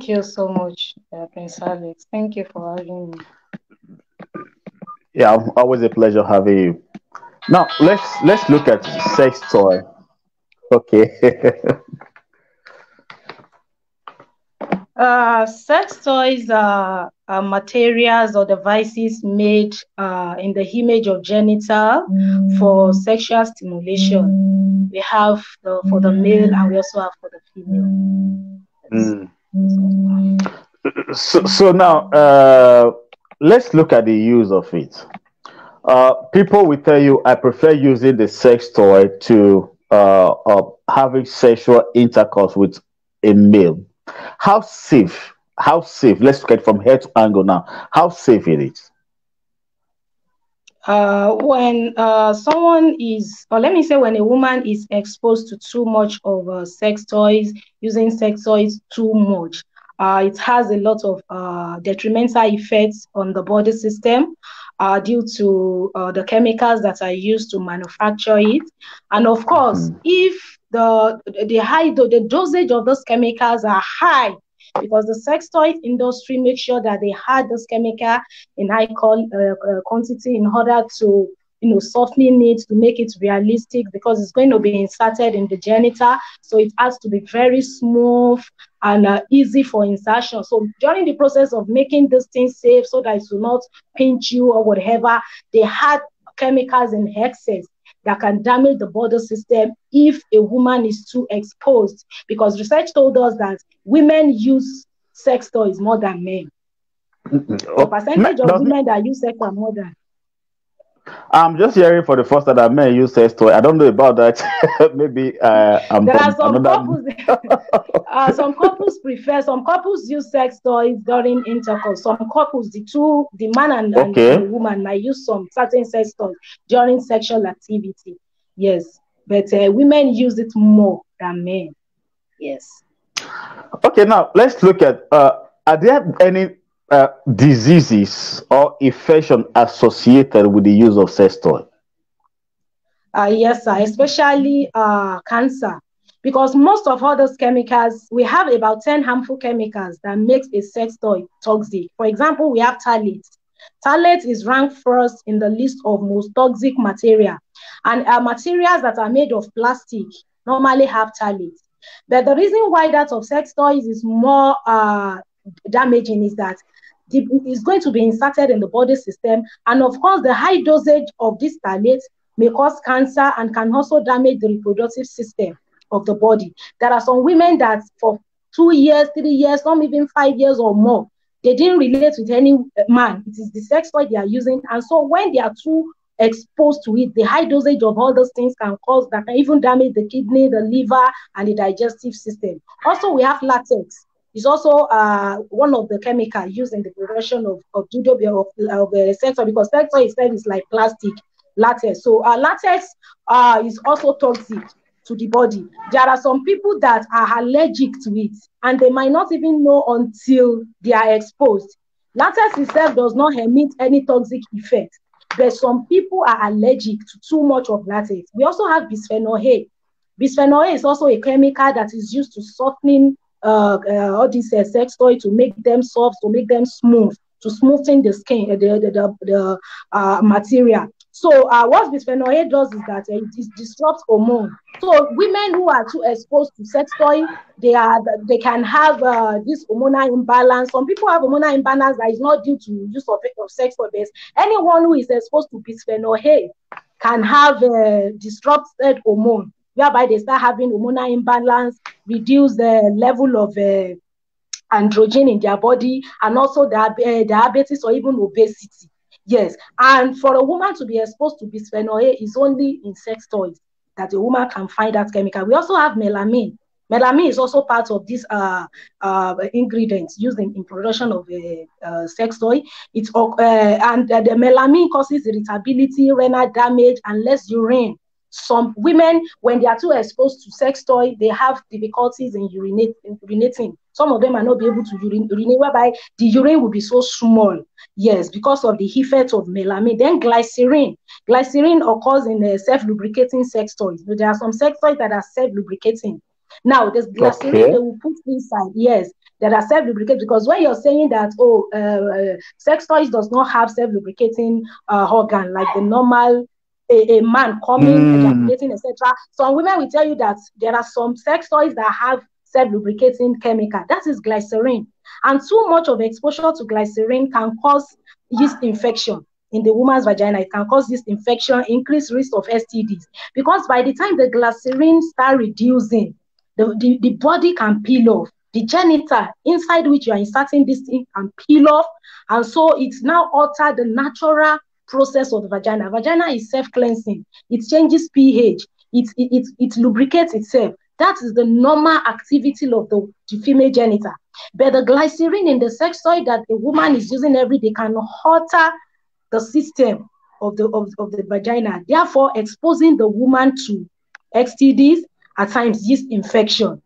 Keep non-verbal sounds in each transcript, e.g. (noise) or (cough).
Thank you so much, uh, Prince Alex. Thank you for having me. Yeah, always a pleasure having you. Now let's let's look at sex toy. Okay. (laughs) uh, sex toys are, are, materials or devices made uh, in the image of genital for sexual stimulation. We have the, for the male and we also have for the female. Mm. So, so now uh, let's look at the use of it. Uh, people will tell you, I prefer using the sex toy to uh, having sexual intercourse with a male. How safe? How safe? Let's look at from head to angle now. How safe it is? Uh, when uh, someone is, or let me say, when a woman is exposed to too much of uh, sex toys, using sex toys too much, uh, it has a lot of uh, detrimental effects on the body system uh, due to uh, the chemicals that are used to manufacture it. And of course, mm. if the the high the dosage of those chemicals are high, because the sex toy industry makes sure that they had this chemical in high uh, uh, quantity in order to you know, softening it to make it realistic because it's going to be inserted in the genital. So it has to be very smooth and uh, easy for insertion. So during the process of making this thing safe so that it will not pinch you or whatever, they had chemicals in excess that can damage the body system if a woman is too exposed. Because research told us that women use sex toys more than men. The percentage of women that use sex are more than I'm just hearing for the first time that men use sex toy. I don't know about that. (laughs) Maybe uh, I'm there are some couples. (laughs) (laughs) uh, some couples prefer. Some couples use sex toys during intercourse. Some couples, the two, the man and, okay. and the woman, might use some certain sex toys during sexual activity. Yes, but uh, women use it more than men. Yes. Okay, now let's look at. Uh, are there any uh, diseases or infection associated with the use of sex toy? Uh, yes, sir, especially uh, cancer. Because most of all those chemicals, we have about 10 harmful chemicals that makes a sex toy toxic. For example, we have phthalate. Phthalate is ranked first in the list of most toxic material. And uh, materials that are made of plastic normally have phthalate. But the reason why that of sex toys is more uh, damaging is that is going to be inserted in the body system. And of course, the high dosage of this phthalate may cause cancer and can also damage the reproductive system of the body. There are some women that for two years, three years, some even five years or more, they didn't relate with any man. It is the sex toy they are using. And so when they are too exposed to it, the high dosage of all those things can cause that can even damage the kidney, the liver, and the digestive system. Also, we have latex is also uh, one of the chemicals used in the production of, of of, of uh, sensor because sensor itself is like plastic latex. So uh, latex uh, is also toxic to the body. There are some people that are allergic to it and they might not even know until they are exposed. Latex itself does not emit any toxic effect, but some people are allergic to too much of latex. We also have bisphenol A. Bisphenol A is also a chemical that is used to soften uh, uh, all these uh, sex toy to make them soft, to make them smooth, to smoothen the skin, uh, the the, the, the uh, material. So uh, what bisphenol A does is that uh, it disrupts hormone. So women who are too exposed to sex toy, they are they can have uh, this hormonal imbalance. Some people have hormonal imbalance that is not due to use of, of sex toy. Anyone who is exposed to bisphenol A can have a disrupted hormone whereby they start having hormonal imbalance, reduce the level of uh, androgen in their body, and also uh, diabetes or even obesity. Yes, and for a woman to be exposed to bisphenol A is only in sex toys that a woman can find that chemical. We also have melamine. Melamine is also part of these uh, uh, ingredients used in, in production of a sex toy. It's uh, and the melamine causes irritability, renal damage, and less urine some women, when they are too exposed to sex toy, they have difficulties in, urinate, in urinating. Some of them are not be able to urine, urinate, whereby the urine will be so small. Yes, because of the effect of melamine. Then glycerin. Glycerin occurs in uh, self-lubricating sex toys. There are some sex toys that are self-lubricating. Now, there's glycerin okay. they will put inside. Yes, that are self-lubricating because when you're saying that oh uh, uh, sex toys does not have self-lubricating uh, organ like the normal a, a man coming mm. ejaculating etc some women will tell you that there are some sex toys that have self-lubricating chemical that is glycerin and too much of exposure to glycerin can cause yeast infection in the woman's vagina. It can cause yeast infection, increased risk of STDs. Because by the time the glycerin start reducing, the, the, the body can peel off. The genital inside which you are inserting this thing can peel off. And so it's now alter the natural process of vagina. Vagina is self-cleansing. It changes pH. It, it, it, it lubricates itself. That is the normal activity of the, the female genital. But the glycerin in the sex toy that the woman is using every day can alter the system of the of, of the vagina, therefore exposing the woman to STDs, at times yeast infection.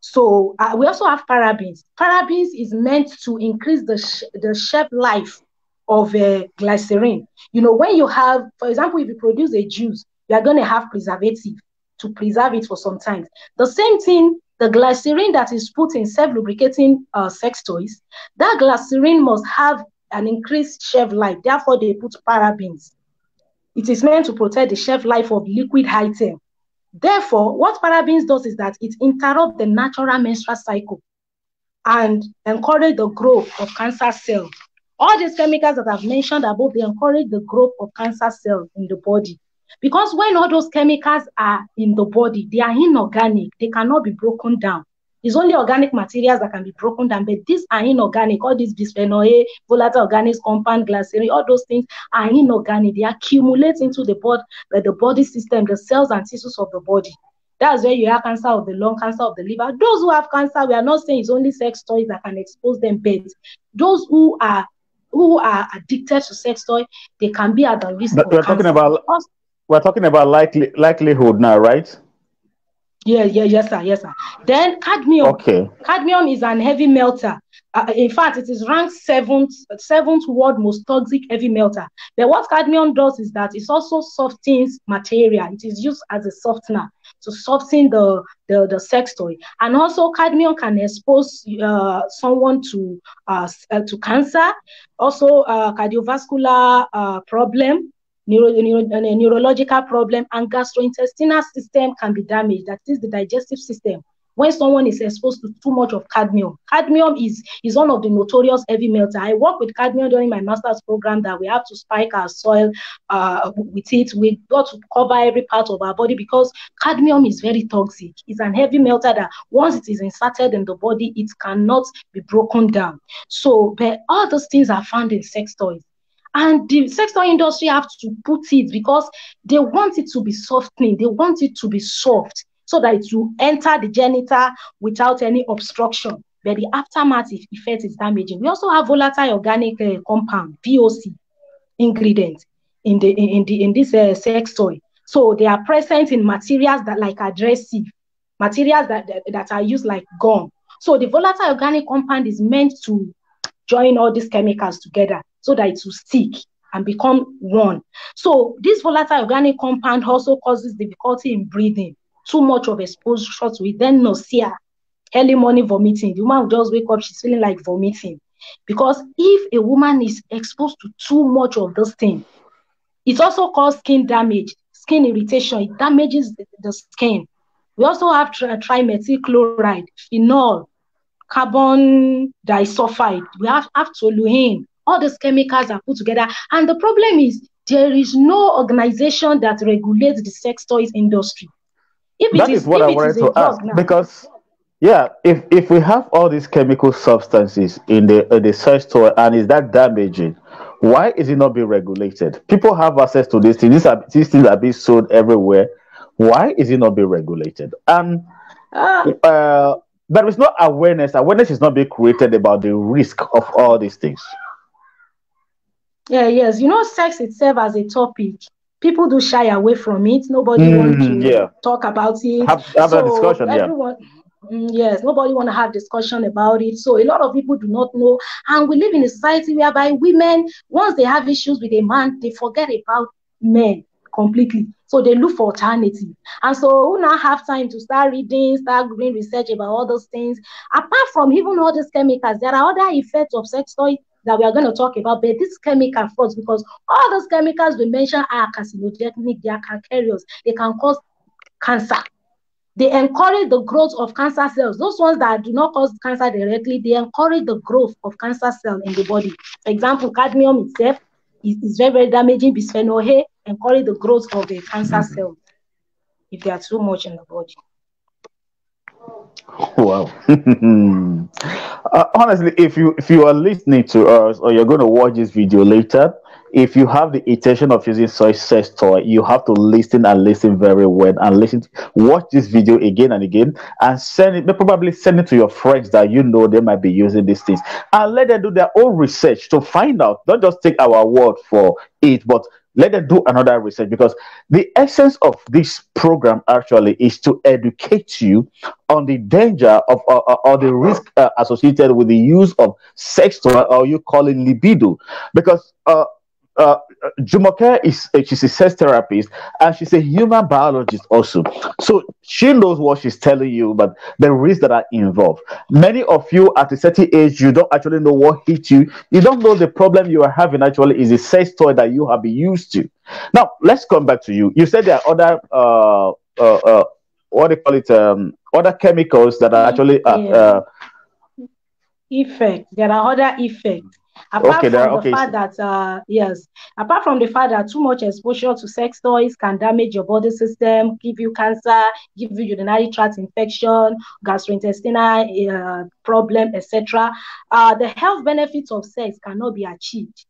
So uh, we also have parabens. Parabens is meant to increase the sh- the shelf life of uh, glycerin. You know, when you have, for example, if you produce a juice, you are going to have preservative to preserve it for some time. The same thing, the glycerin that is put in self-lubricating uh, sex toys, that glycerin must have an increased shelf life. Therefore, they put parabens. It is meant to protect the shelf life of liquid item. Therefore, what parabens does is that it interrupts the natural menstrual cycle and encourage the growth of cancer cells. All these chemicals that I've mentioned above, they encourage the growth of cancer cells in the body. Because when all those chemicals are in the body, they are inorganic, they cannot be broken down. It's only organic materials that can be broken down, but these are inorganic. All these bisphenol A, volatile organic compound, glycerin, all those things are inorganic. They accumulate into the body, uh, the body system, the cells and tissues of the body. That's where you have cancer of the lung, cancer of the liver. Those who have cancer, we are not saying it's only sex toys that can expose them, but those who are who are addicted to sex toy, they can be at the risk. But we're talking about we're talking about likely likelihood now, right? Yeah, yeah, yes, sir, yes, sir. Then cadmium. Okay. Cadmium is an heavy metal. Uh, in fact, it is ranked seventh, seventh world most toxic heavy metal. But what cadmium does is that it also softens material. It is used as a softener to soften the, the, the sex toy. And also, cadmium can expose uh, someone to uh, uh to cancer, also uh, cardiovascular uh, problem, neuro, neuro, neurological problem, and gastrointestinal system can be damaged. That is the digestive system. When someone is exposed to too much of cadmium, cadmium is, is one of the notorious heavy metal. I work with cadmium during my master's program that we have to spike our soil uh, with it. We got to cover every part of our body because cadmium is very toxic. It's an heavy metal that once it is inserted in the body, it cannot be broken down. So, but all those things are found in sex toys. And the sex toy industry have to put it because they want it to be softening, they want it to be soft so that it will enter the genital without any obstruction. But the aftermath effect is damaging. We also have volatile organic uh, compound, VOC, ingredient in the in, in the in this uh, sex toy. So they are present in materials that like adhesive, materials that, that, that are used like gum. So the volatile organic compound is meant to join all these chemicals together so that it will stick and become one. So this volatile organic compound also causes difficulty in breathing, too much of exposure to it, then nausea, early morning vomiting. The woman will just wake up, she's feeling like vomiting. Because if a woman is exposed to too much of this thing, it also causes skin damage, skin irritation. It damages the, the skin. We also have tri- trimethyl chloride, phenol, carbon disulfide. We have, have toluene, all these chemicals are put together. And the problem is there is no organization that regulates the sex toys industry. If that is, is what I wanted to ask now, because yeah, if if we have all these chemical substances in the the sex toy and is that damaging, why is it not being regulated? People have access to these things. These, are, these things are being sold everywhere. Why is it not being regulated? And uh, uh, there is no awareness. Awareness is not being created about the risk of all these things. Yeah, yes. You know, sex itself as a topic, people do shy away from it. Nobody mm, wants to yeah. talk about it. Have, have so a discussion, everyone, yeah. Mm, yes, nobody want to have discussion about it. So a lot of people do not know. And we live in a society whereby women, once they have issues with a man, they forget about men completely. So they look for alternative. And so who now have time to start reading, start doing research about all those things. Apart from even all these chemicals, there are other effects of sex toy that we are going to talk about, but this chemical first, because all those chemicals we mentioned are carcinogenic, they are cancerous, they can cause cancer. They encourage the growth of cancer cells. Those ones that do not cause cancer directly, they encourage the growth of cancer cells in the body. For example, cadmium itself is, is very, very damaging. Bisphenol A encourage the growth of the cancer mm-hmm. cells if they are too much in the body. Wow. (laughs) uh, honestly, if you if you are listening to us or you're going to watch this video later, if you have the intention of using such sex toy, you have to listen and listen very well and listen. To, watch this video again and again and send it. Probably send it to your friends that you know they might be using these things and let them do their own research to find out. Don't just take our word for it, but let them do another research because the essence of this program actually is to educate you on the danger of uh, or the risk uh, associated with the use of sex or you call it libido. Because uh, uh, Jumoke is she's a sex therapist and she's a human biologist also. So she knows what she's telling you, but the risks that are involved. Many of you at a certain age, you don't actually know what hit you. You don't know the problem you are having actually is a sex toy that you have been used to. Now let's come back to you. You said there are other uh uh, uh what do you call it um other chemicals that are actually uh, yeah. uh effect. There are other effects Apart okay, from okay. the fact that uh, yes, apart from the fact that too much exposure to sex toys can damage your body system, give you cancer, give you urinary tract infection, gastrointestinal uh, problem, etc. Uh, the health benefits of sex cannot be achieved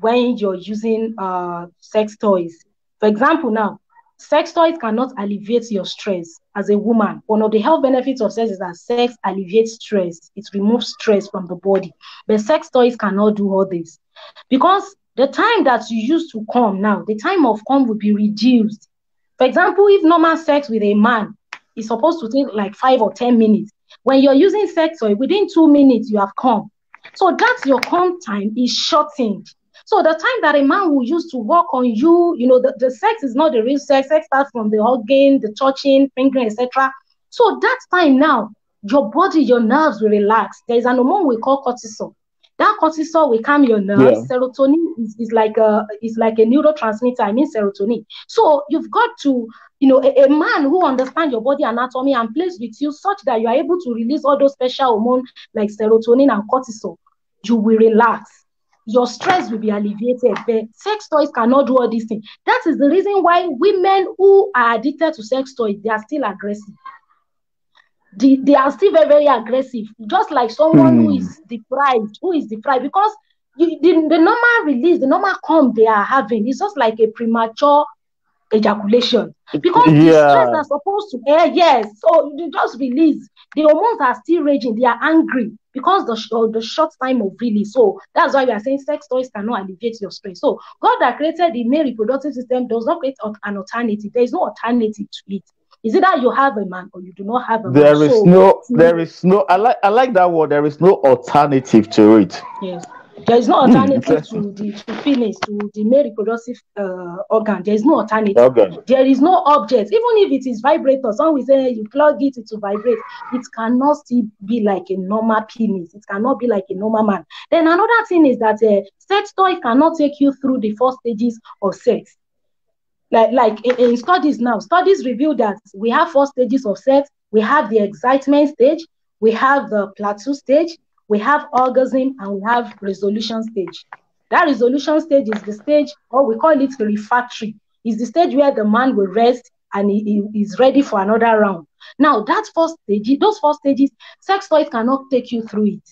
when you're using uh, sex toys. For example, now sex toys cannot alleviate your stress as a woman. One of the health benefits of sex is that sex alleviates stress, it removes stress from the body. But sex toys cannot do all this because the time that you used to come now, the time of come will be reduced. For example, if normal sex with a man is supposed to take like five or 10 minutes, when you're using sex toy, within two minutes, you have come. So that's your come time is shortened. So the time that a man will use to work on you, you know, the, the sex is not the real sex. Sex starts from the hugging, the touching, fingering, etc. So that time now, your body, your nerves will relax. There is an hormone we call cortisol. That cortisol will calm your nerves. Yeah. Serotonin is, is like a is like a neurotransmitter. I mean serotonin. So you've got to, you know, a, a man who understands your body anatomy and plays with you such that you are able to release all those special hormones like serotonin and cortisol. You will relax your stress will be alleviated. But sex toys cannot do all these things. That is the reason why women who are addicted to sex toys, they are still aggressive. They, they are still very, very aggressive, just like someone hmm. who is deprived, who is deprived, because you, the, the normal release, the normal come they are having is just like a premature ejaculation. Because yeah. the stress are supposed to air yes. So you just release. The hormones are still raging. They are angry because the, uh, the short time of release. So that's why we are saying sex toys cannot alleviate your stress. So god that created the male reproductive system does not create an alternative. There is no alternative to it. Is it that you have a man or you do not have a there man? There is so, no there is no i like i like that word. There is no alternative to it. Yes there is no hmm, alternative to the to penis, to the male reproductive uh, organ. There is no alternative. There is no object. Even if it is vibrator, some will say you plug it to vibrate. It cannot still be like a normal penis. It cannot be like a normal man. Then another thing is that uh, sex toy cannot take you through the four stages of sex. Like, like in, in studies now, studies reveal that we have four stages of sex. We have the excitement stage, we have the plateau stage, we have orgasm and we have resolution stage. That resolution stage is the stage, or we call it the refractory, is the stage where the man will rest and he, he is ready for another round. Now, that first stage, those first stages, sex toys cannot take you through it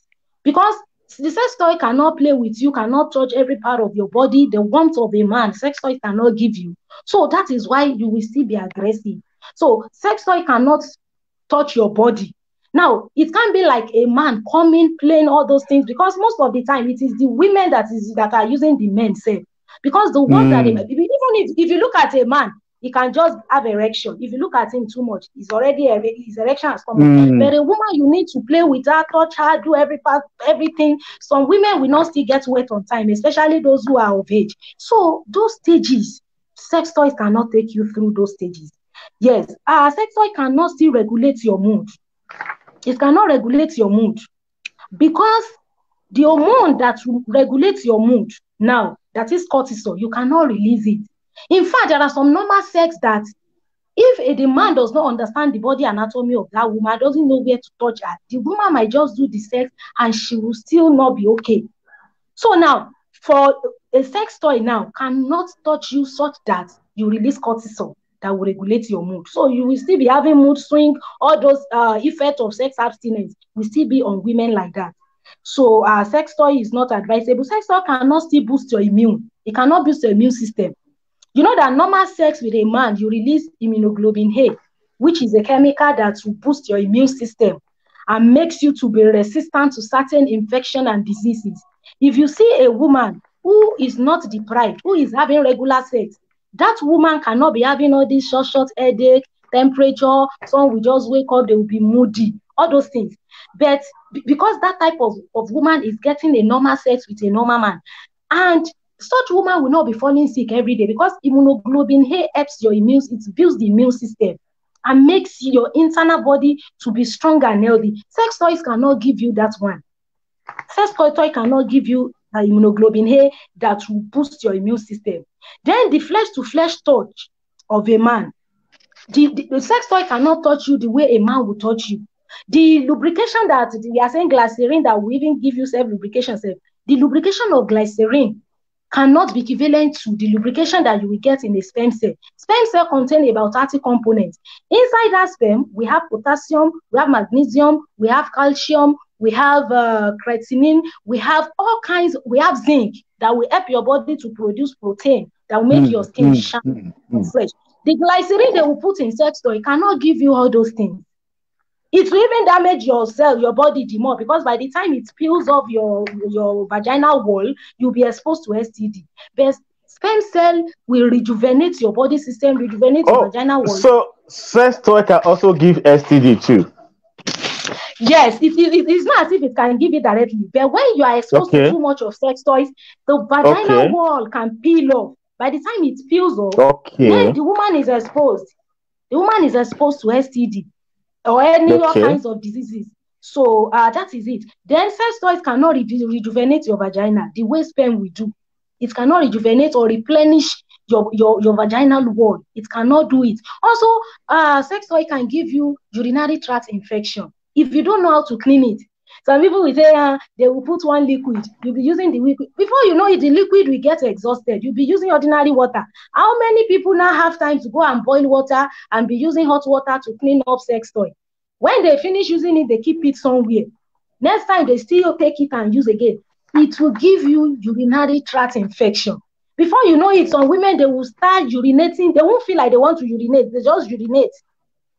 because the sex toy cannot play with you, cannot touch every part of your body. The warmth of a man, sex toy cannot give you. So that is why you will still be aggressive. So sex toy cannot touch your body. Now, it can't be like a man coming, playing all those things because most of the time it is the women that is that are using the men say. Because the ones mm. that they, hmm. even if, if you look at a man, he can just have erection. If you look at him too much, he's already his erection has come. Mm. But a woman, you need to play with her, touch her, do every part, everything. Some women will not still get wet on time, especially those who are of age. So those stages sex toys cannot take you through those stages. Yes, uh, sex toy cannot still regulate your mood. It cannot regulate your mood because the hormone that regulates your mood now, that is cortisol, you cannot release it. In fact, there are some normal sex that if a the man does not understand the body anatomy of that woman, doesn't know where to touch her, the woman might just do the sex and she will still not be okay. So now, for a sex toy now cannot touch you such that you release cortisol that will regulate your mood. So you will still be having mood swing, all those uh, effects of sex abstinence will still be on women like that. So uh, sex toy is not advisable. Sex toy cannot still boost your immune. It cannot boost your immune system. You know that normal sex with a man, you release immunoglobulin A, which is a chemical that will boost your immune system and makes you to be resistant to certain infection and diseases. If you see a woman who is not deprived, who is having regular sex, that woman cannot be having all these short, short headache, temperature, some will just wake up, they will be moody, all those things. But because that type of, of woman is getting a normal sex with a normal man, and such woman will not be falling sick every day because immunoglobulin A helps your immune, it builds the immune system and makes your internal body to be strong and healthy. Sex toys cannot give you that one. Sex toy cannot give you the immunoglobulin A that will boost your immune system. Then the flesh to flesh touch of a man. The, the, the sex toy cannot touch you the way a man will touch you. The lubrication that we are saying glycerin that we even give you self lubrication, self, the lubrication of glycerin cannot be equivalent to the lubrication that you will get in a sperm cell. Sperm cell contain about 30 components. Inside that sperm, we have potassium, we have magnesium, we have calcium, we have uh, creatinine, we have all kinds, we have zinc that will help your body to produce protein that will make mm, your skin mm, shine mm, and fresh. The glycerin they will put in sex toy cannot give you all those things it will even damage your cell, your body the more because by the time it peels off your your vaginal wall, you'll be exposed to STD. But sperm cell will rejuvenate your body system, rejuvenate oh, your vaginal wall. So sex toy can also give STD too. Yes, it, it, it is not as if it can give it directly, but when you are exposed okay. to too much of sex toys, the vaginal okay. wall can peel off. By the time it peels off, okay. then the woman is exposed. The woman is exposed to STD or any okay. kinds of diseases. So uh, that is it. Then sex toys cannot reju- rejuvenate your vagina the way sperm will do. It cannot rejuvenate or replenish your, your, your vaginal wall. It cannot do it. Also, uh, sex toy can give you urinary tract infection if you don't know how to clean it. Some people will say uh, they will put one liquid. You'll be using the liquid. Before you know it, the liquid will get exhausted. You'll be using ordinary water. How many people now have time to go and boil water and be using hot water to clean up sex toy? When they finish using it, they keep it somewhere. Next time they still take it and use again. It will give you urinary tract infection. Before you know it, some women they will start urinating. They won't feel like they want to urinate. They just urinate.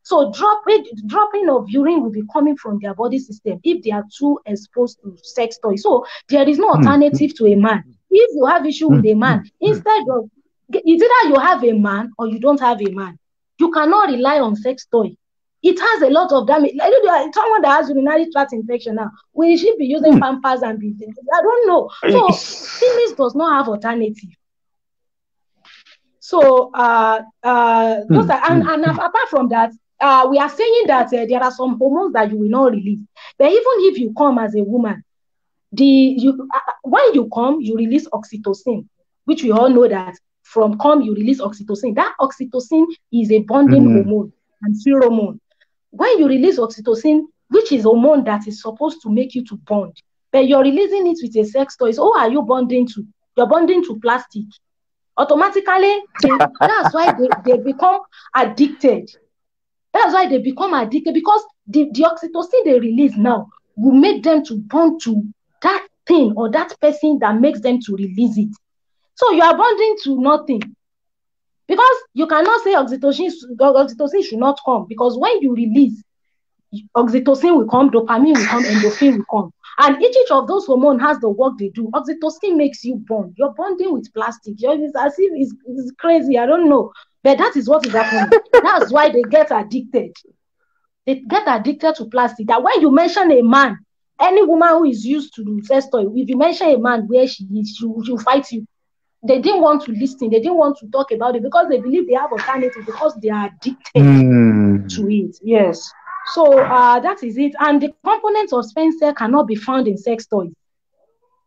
So dropping dropping of urine will be coming from their body system if they are too exposed to sex toys. So there is no hmm. alternative to a man. If you have issue with a hmm. man, instead of it's either you have a man or you don't have a man. You cannot rely on sex toy. It has a lot of damage. Like someone that has urinary tract infection now, will she be using hmm. pampers and be? I don't know. So Siemens does not have alternative. So uh uh those are, and, and apart from that, uh, we are saying that uh, there are some hormones that you will not release. But even if you come as a woman, the you uh, when you come, you release oxytocin, which we all know that from come you release oxytocin. That oxytocin is a bonding mm-hmm. hormone and pheromone. When you release oxytocin, which is hormone that is supposed to make you to bond, but you're releasing it with a sex toy. So who are you bonding to? You're bonding to plastic. Automatically, they, that's why they, they become addicted that's why they become addicted because the, the oxytocin they release now will make them to bond to that thing or that person that makes them to release it. So you are bonding to nothing. Because you cannot say oxytocin, oxytocin should not come because when you release, oxytocin will come, dopamine will come, endorphin will come. And each, each of those hormones has the work they do. Oxytocin makes you bond. You're bonding with plastic. You're, it's as if it's, it's crazy. I don't know. But that is what is happening. That's why they get addicted. They get addicted to plastic. That when you mention a man, any woman who is used to sex toy, if you mention a man where she is, she will fight you. they didn't want to listen. They didn't want to talk about it because they believe they have alternative because they are addicted Mm. to it. Yes. So uh, that is it. And the components of sperm cell cannot be found in sex toys.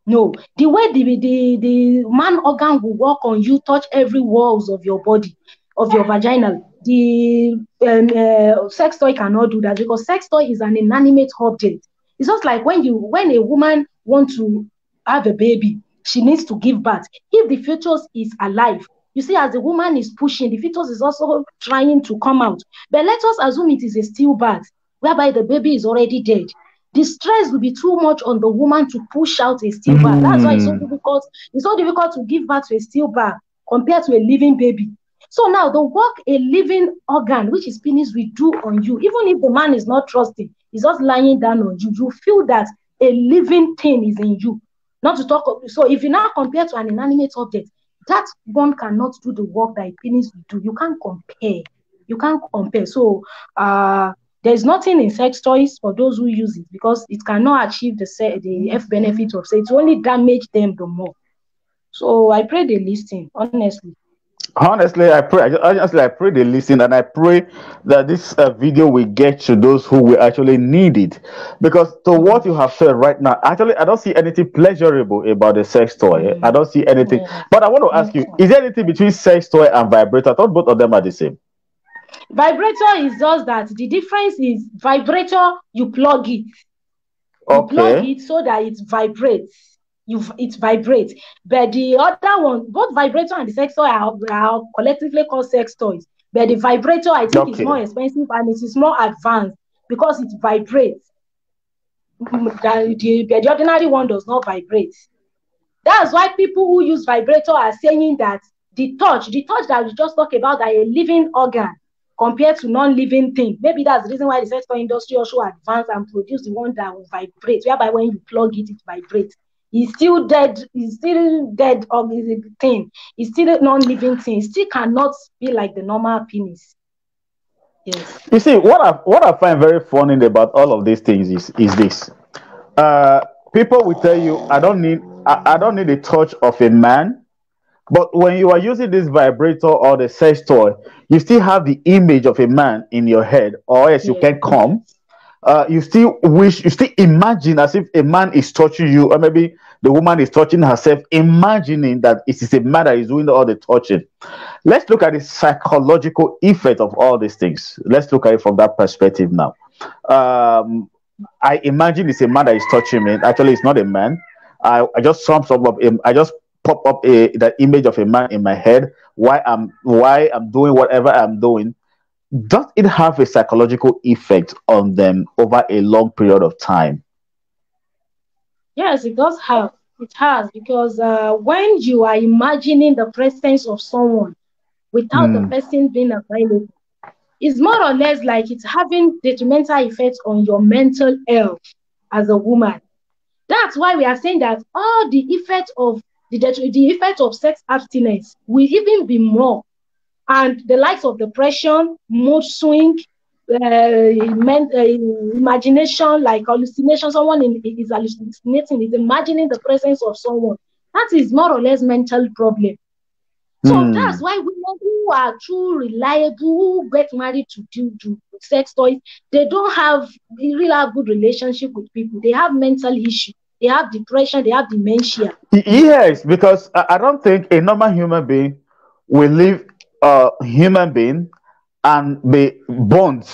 No, the way the, the the man organ will work on you, touch every walls of your body, of your vagina. The um, uh, sex toy cannot do that because sex toy is an inanimate object. It's just like when you when a woman want to have a baby, she needs to give birth. If the fetus is alive, you see, as the woman is pushing, the fetus is also trying to come out. But let us assume it is a stillbirth, whereby the baby is already dead. The stress will be too much on the woman to push out a stillbirth. That's why it's so Mm. difficult. It's so difficult to give birth to a stillbirth compared to a living baby. So now the work a living organ, which is penis, will do on you, even if the man is not trusting, he's just lying down on you. You feel that a living thing is in you. Not to talk of so if you now compare to an inanimate object, that one cannot do the work that a penis will do. You can't compare. You can't compare. So uh there's nothing in sex toys for those who use it because it cannot achieve the the F benefit of sex. It only damage them the more. So I pray they listen, honestly. Honestly, I pray. Honestly, I pray they listen, and I pray that this uh, video will get to those who will actually need it. Because to what you have said right now, actually, I don't see anything pleasurable about the sex toy. I don't see anything. Yeah. But I want to ask you: Is there anything between sex toy and vibrator? I thought both of them are the same. Vibrator is just that the difference is vibrator, you plug it. You plug Okay. it so that it vibrates. You it vibrates. But the other one, both vibrator and the sex toy are, are collectively called sex toys. But the vibrator, I think, is more expensive and it is more advanced because it vibrates. Mm, The, the, the ordinary one does not vibrate. That's why people who use vibrator are saying that the touch, the touch that we just talked about, are a living organ compared to non-living thing. Maybe that's the reason why the sex toy industry also advance and produce the one that will vibrate, whereby when you plug it, it vibrates. It's still dead, it's still dead organism thing. It's still a non-living thing. It still cannot be like the normal penis. Yes. You see, what I what I find very funny about all of these things is is this. Uh, people will tell you, I don't need I, I don't need the touch of a man. But when you are using this vibrator or the sex toy, you still have the image of a man in your head, or else you Yes. can come. Uh, you still wish, you still imagine as if a man is touching you, or maybe the woman is touching herself, imagining that it is a man that is doing all the touching. Let's look at the psychological effect of all these things. Let's look at it from that perspective now. Um, I imagine it's a man that is touching me. Actually, it's not a man. I, I just sum some of him. I just pop up a the image of a man in my head. Why I'm why I'm doing whatever I'm doing. Does it have a psychological effect on them over a long period of time? Yes, it does have. It has because uh, when you are imagining the presence of someone without the Hmm. person being available, it's more or less like it's having detrimental effects on your mental health as a woman. That's why we are saying that all the effect of the the effect of sex abstinence will even be more, and the likes of depression, mood swing, uh, men, uh, imagination, like hallucination. Someone in, is hallucinating, is imagining the presence of someone. That is more or less mental problem. So Hmm. that's why women who are true, reliable, who get married to do to sex toys, they don't have they really have good relationship with people. They have mental issue. They have depression. They have dementia. Yes, because I, I don't think a normal human being will live a human being and be bound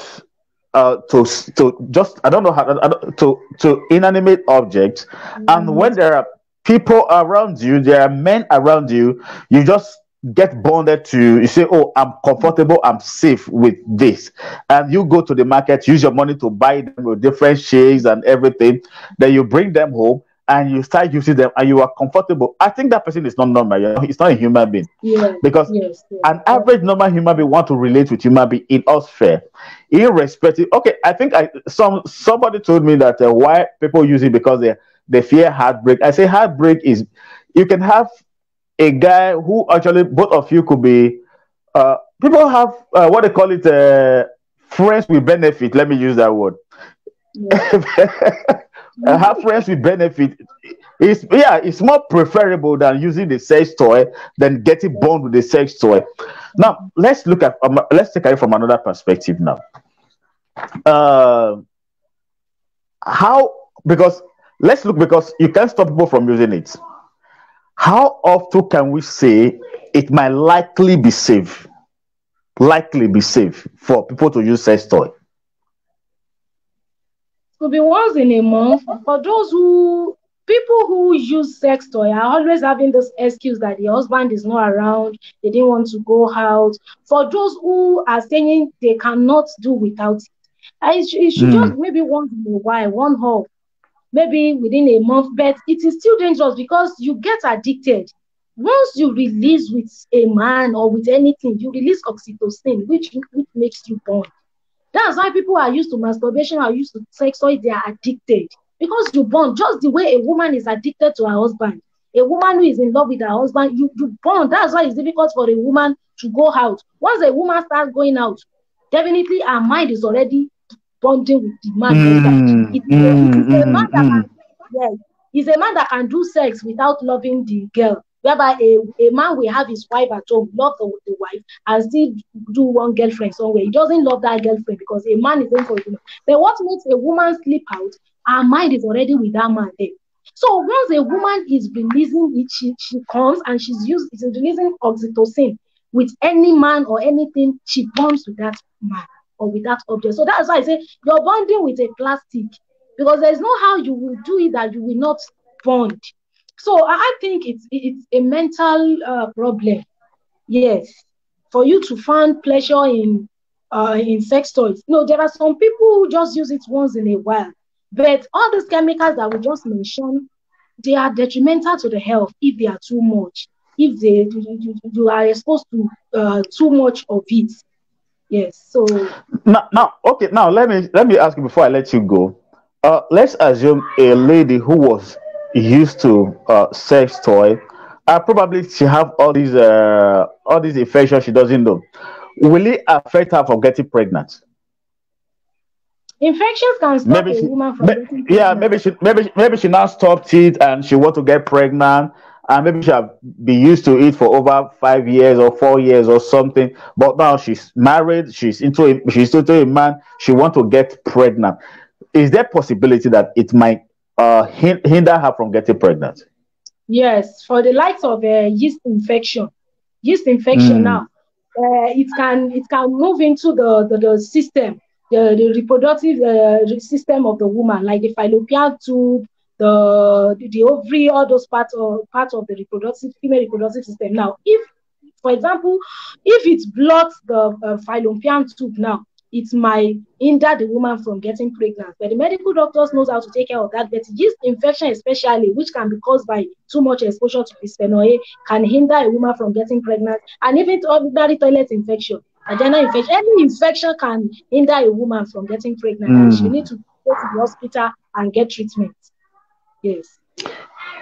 uh, to to just I don't know how don't- to to inanimate objects. And when there are people around you, there are men around you, you just get bonded to. You say, "Oh, I'm comfortable. I'm safe with this," and you go to the market, use your money to buy them with different shades and everything. Then you bring them home and you start using them, and you are comfortable. I think that person is not normal. You know? It's not a human being Yes, because yes, yes. an average normal human being want to relate with human being in all sphere irrespective okay i think i some somebody told me that uh, why people use it because they they fear heartbreak i say heartbreak is you can have a guy who actually both of you could be uh people have uh, what they call it uh friends with benefit let me use that word yes. (laughs) uh, have friends with benefit It's yeah, it's more preferable than using the sex toy than getting born with the sex toy. Now let's look at um, let's take it from another perspective now. Uh, how because let's look because you can't stop people from using it. How often can we say it might likely be safe? Likely be safe for people to use sex toy. To be once in a month for those who people who use sex toy are always having this excuse that the husband is not around, they didn't want to go out. For those who are saying they cannot do without it, it, it should mm. just maybe once in a while, one off, maybe within a month, but it is still dangerous because you get addicted. Once you release with a man or with anything, you release oxytocin, which, which makes you born. That's why people are used to masturbation, are used to sex toys, they are addicted because you bond just the way a woman is addicted to her husband. A woman who is in love with her husband, you, you bond. That's why it's difficult for a woman to go out. Once a woman starts going out, definitely her mind is already bonding with the man. Mm, it, mm, it's a man that can, yes, he's a man that can do sex without loving the girl. Whereby a, a man will have his wife at home, love the, the wife, and still do one girlfriend somewhere. He doesn't love that girlfriend because a man is going for a woman. But what makes a woman sleep out Her mind is already with that man there. So once a woman is releasing it, she, she comes and she's used she's releasing oxytocin with any man or anything, she bonds with that man or with that object. So that's why I say you're bonding with a plastic because there's no how you will do it that you will not bond. So I think it's it's a mental uh, problem. Yes, for you to find pleasure in uh, in sex toys. No, there are some people who just use it once in a while. But all these chemicals that we just mentioned, they are detrimental to the health if they are too much. If they you, you are exposed to uh, too much of it. Yes. So now, now, okay. Now let me let me ask you before I let you go. Uh, let's assume a lady who was used to uh, sex toy, uh, probably she have all these uh, all these infections she doesn't know. Will it affect her from getting pregnant? Infections can stop maybe a she, woman from getting Yeah, maybe she maybe maybe she now stopped it and she want to get pregnant and maybe she have been used to it for over five years or four years or something. But now she's married, she's into a, she's into a man, she want to get pregnant. Is there possibility that it might uh, hinder her from getting pregnant? Yes, for the likes of uh, yeast infection, yeast infection mm. now, uh, it can it can move into the, the, the system the, the reproductive uh, system of the woman, like the fallopian tube, the the ovary, all those parts of part of the reproductive female reproductive system. Now, if, for example, if it blocks the uh, fallopian tube now, it might hinder the woman from getting pregnant. But the medical doctors knows how to take care of that. But yeast infection, especially, which can be caused by too much exposure to bisphenol A, can hinder a woman from getting pregnant. And even ordinary toilet infection, vaginal infection, any infection can hinder a woman from getting pregnant, mm. and she hmm. need to go to the hospital and get treatment. Yes.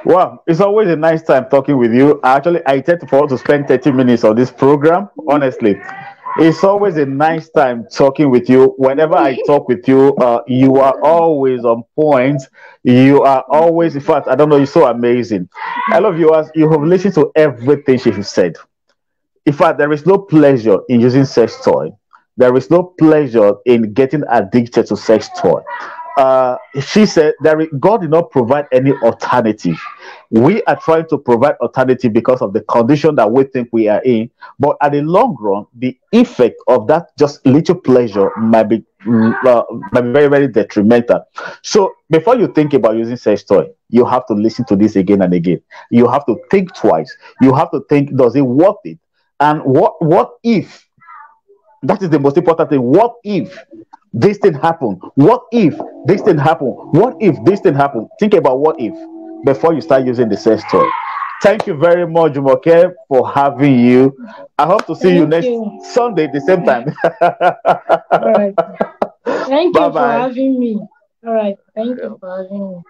Well, it's always a nice time talking with you. Actually, I tend to to spend 30 minutes on this program, honestly. It's always a nice time talking with you. Whenever I (laughs) talk with you, uh, you are always on point. You are always, in fact, I don't know, you're so amazing. I love you as you have listened to everything she has said. In fact, there is no pleasure in using sex toy. There is no pleasure in getting addicted to sex toy. Uh, she said that God did not provide any alternative. We are trying to provide alternative because of the condition that we think we are in. But at the long run, the effect of that just little pleasure might be, mm, uh, might be very, very detrimental. So before you think about using sex toy, you have to listen to this again and again. You have to think twice. You have to think, does it worth it? And what what if that is the most important thing? What if this thing happen? What if this thing happen? What if this thing happen? Think about what if before you start using the sex toy. Thank you very much, Jumoke, for having you. I hope to see Thank you next you. Sunday at the same time. (laughs) All right. Thank Bye-bye. you for having me. All right. Thank you for having me.